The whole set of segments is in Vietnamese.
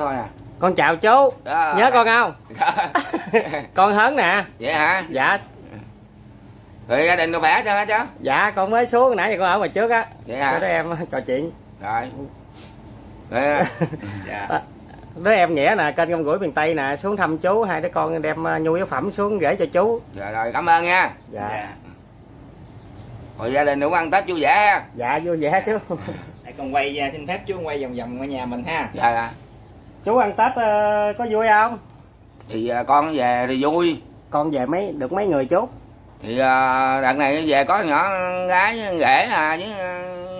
thôi à. Con chào chú. Đó. nhớ con không? Con hớn nè. Vậy hả? Dạ. Rồi gia đình tôi khỏe chưa chứ dạ con mới xuống nãy giờ con ở ngoài trước á. Vậy hả? Đứa em trò chuyện. Rồi. Rồi dạ. Đứa em nghĩa nè kênh công gửi miền tây nè xuống thăm chú. Hai đứa con đem ờ, nhu yếu phẩm xuống gửi cho chú. Rồi, rồi cảm ơn nha. Dạ. Dạ. Rồi gia đình cũng ăn tết vui vẻ ha. Dạ vui vẻ chú. Để con quay à, xin phép chú quay vòng vòng ngôi nhà mình ha. Dạ dạ chú ăn tết ờ, có vui không? Thì à, con về thì vui. Con về mấy được mấy người chú? Thì à, đợt này về có nhỏ gái rể à với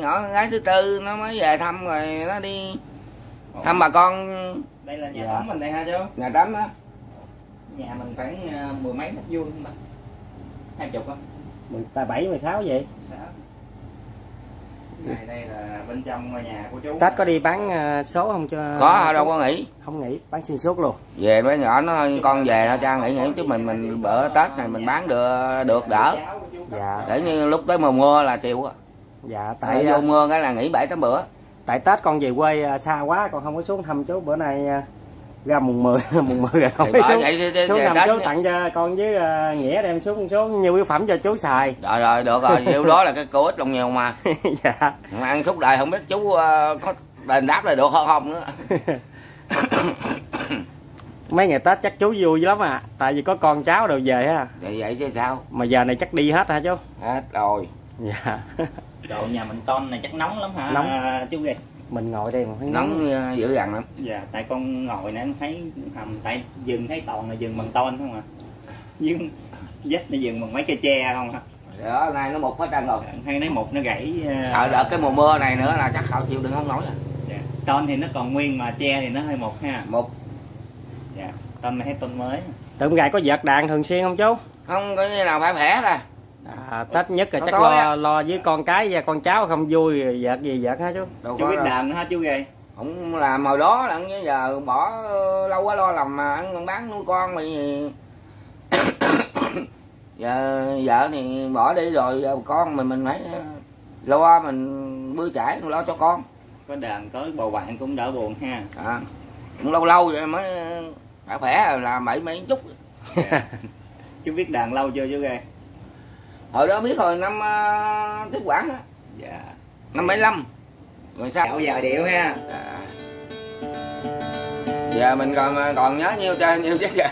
nhỏ gái thứ tư nó mới về thăm rồi nó đi thăm bà con. Đây là nhà Dạ. tắm mình đây ha chú. Nhà tắm á. Nhà mình khoảng mười mấy mét vuông không ta hai chục không? Mười ta bảy mười sáu vậy? Sáu. Này đây là bên trong ngôi nhà của chú. Tết có đi bán ờ, số không cho có đâu có nghỉ. Không nghỉ bán xuyên suốt luôn. Về mấy nhỏ nó con về thôi cha nghỉ nghỉ chứ mình mình bữa tết này mình bán được được đỡ. Dạ. Kể như lúc tới mùa mưa là chịu á dạ tại tại vô ờ, mưa cái là nghỉ bảy tám bữa. tại tết con về quê ờ, xa quá con không có xuống thăm chú. Bữa nay ờ, ra mùng 10 mùng 10 rồi không bởi xuống vậy thì, xuống Tết chú tặng cho con với ờ, nghĩa đem xuống số nhiều yếu phẩm cho chú xài. Rồi rồi được rồi nhiêu đó là cái cô ít lòng nhiều mà. Dạ. Mà ăn suốt đời không biết chú ờ, có đền đáp lại được hay không nữa. Mấy ngày tết chắc chú vui lắm à tại vì có con cháu đều về ha. Vậy vậy chứ sao? Mà giờ này chắc đi hết hả chú? Hết rồi. Dạ. Đồ nhà mình ton này chắc nóng lắm hả Nóng. chú ghê mình ngồi đây mà thấy nóng ờ, dữ dằn lắm. Dạ tại con ngồi nè em thấy hầm tại rừng thấy toàn là rừng bằng ton không à? Với vết nó rừng bằng mấy cây tre không hả đó nay nó một hết trơn rồi. Hay lấy một nó gãy à, sợ đợt cái mùa mưa này nữa là chắc họ chịu đựng không nổi à. dạ. ton thì nó còn nguyên mà tre thì nó hơi một ha. Một dạ ton này thấy ton mới. Tượng gài có vợt đàn thường xuyên không chú? Không có như nào phải khỏe ra à, tết nhất là chắc lo á. lo với con cái và con cháu không vui vợt gì vợt hả chú? Đâu chú biết đàn ha chú ghê không làm hồi đó là như giờ bỏ lâu quá lo làm mà ăn bán nuôi con thì giờ vợ thì bỏ đi rồi giờ con mình mình phải lo mình bươn chải lo cho con. Có đàn có bầu bạn cũng đỡ buồn ha. À, cũng lâu lâu vậy mới phải khỏe là bảy mấy chút. Chú biết đàn lâu chưa chú ghê hồi đó biết rồi năm uh, tiếp quản á. Dạ. Năm bảy lăm. Rồi sao? Dạo giờ điệu ha. À. giờ mình còn còn nhớ nhiêu chơi nhiêu chứ kìa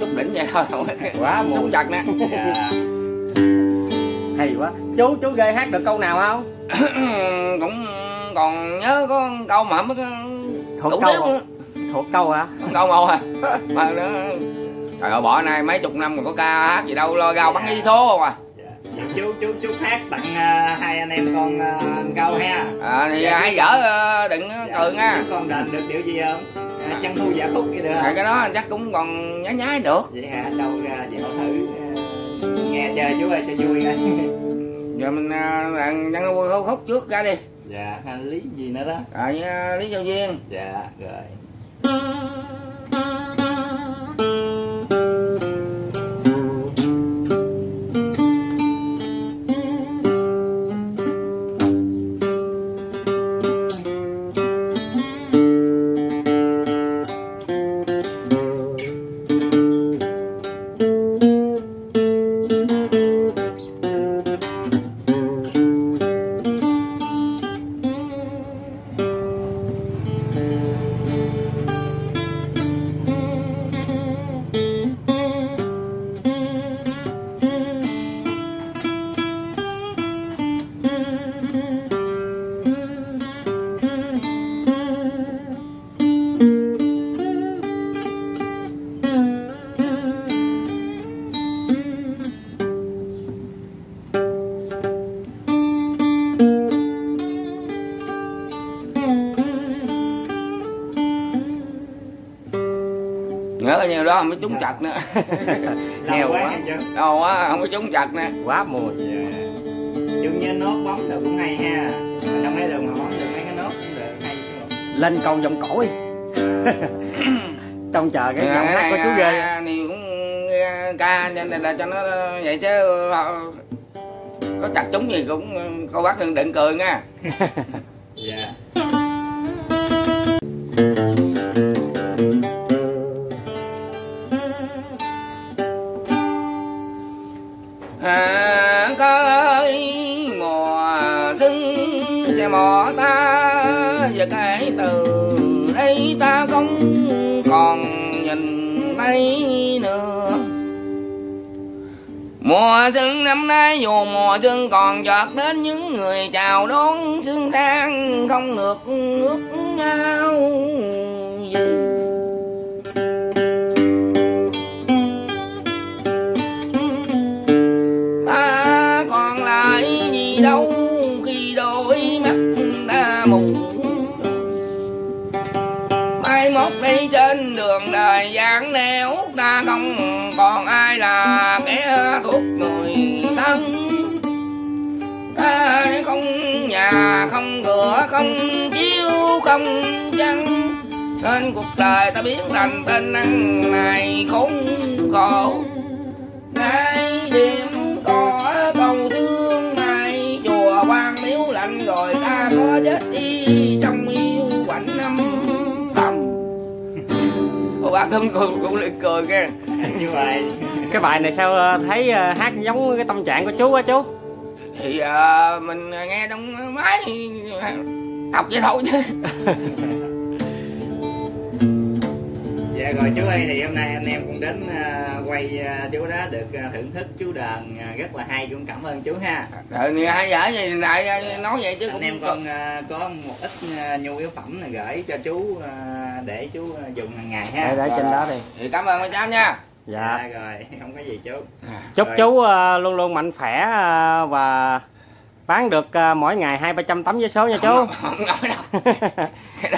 đỉnh vậy thôi Quá mùi. chặt nè. Dạ. Hay quá. Chú chú ghê hát được câu nào không? Cũng còn nhớ có câu mà có thuộc đủ câu nữa. thuộc câu hả? Câu một à. Mà nó trời ơi bỏ này mấy chục năm mà có ca hát gì đâu lo rau bắn với số không à? Dạ. chú chú chú hát tặng à, hai anh em con à, câu ha. À, thì Dạ, dở ờ, đừng cười nha. con đền được điều gì không à, chăn thu giả khúc kia được à, cái đó chắc cũng còn nhái nhái được. Vậy hả? Đâu ra chịu thử à, nghe chơi chú ơi cho vui coi. Giờ mình uh, nhăn khúc khúc trước ra đi. Dạ hành lý gì nữa đó? À, ờ, lý châu duyên. Dạ rồi đó không có trúng chặt nữa. Nghèo quá. quá. đâu á không có trúng chặt nè quá mùi dạ chú nhớ nốt bóng được cũng hay ha. Mà trong mấy đường mà bóng được mấy cái nốt cũng được hay chứ. Lên câu giọng cổ đi. Trông chờ cái giọng hát của chú ghê. thì cũng ca nên là cho nó vậy chứ ờ, có chặt trúng gì cũng cô bác đừng đừng cười nha bỏ ta và cái từ đây ta không còn nhìn thấy nữa. Mùa xuân năm nay dù mùa xuân còn chợt đến, những người chào đón xuân sang không được ước nhau ngốc đi trên đường đời gian nẻo ta không còn ai là kẻ thuộc người thân. Ta không nhà, không cửa, không chiếu, không chăn. Trên cuộc đời ta biến thành tên ăn này bác cũng cũng, lại cười kìa như vậy cái bài này sao ờ, thấy ờ, hát giống cái tâm trạng của chú á chú? Thì à, mình nghe trong máy học vậy thôi chứ rồi chú ơi thì hôm nay anh em cũng đến à, quay à, chú đó được à, thưởng thức chú đàn à, rất là hay cũng cảm ơn chú ha. Rồi thì hai vợ gì lại nói vậy chứ anh em con à, có một ít à, nhu yếu phẩm này gửi cho chú à, để chú à, dùng hàng ngày ha. Để để trên đó đi. Thì cảm ơn mấy cháu nha. Dạ. Rồi không có gì chú. Chúc Rồi. chú luôn luôn mạnh khỏe và bán được mỗi ngày hai ba trăm tấm vé số nha chú. không, không nói đâu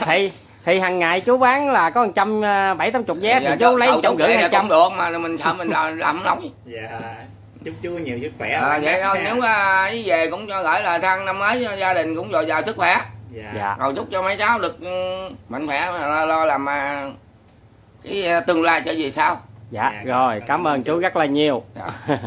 thì thì hàng ngày chú bán là có một trăm ờ, bảy tám chục vé thì Giờ chú lấy trăm chút gửi hai trăm. được mà mình sợ mình làm làm nổi. Dạ chúc chú nhiều sức khỏe. À, vậy thôi nếu à, về cũng cho gửi lời thăng năm mới cho gia đình cũng dồi dào sức khỏe. Dạ. dạ. Rồi chúc cho mấy cháu được ừ, mạnh khỏe lo, lo làm à, cái à, tương lai cho gì sao dạ Dạ, rồi cảm cảm ơn chú. rất là nhiều. Dạ.